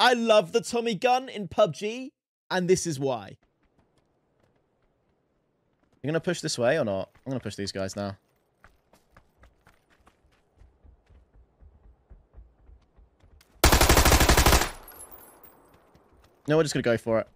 I love the Tommy gun in PUBG, and this is why. You're going to push this way or not? I'm going to push these guys now. No, we're just going to go for it.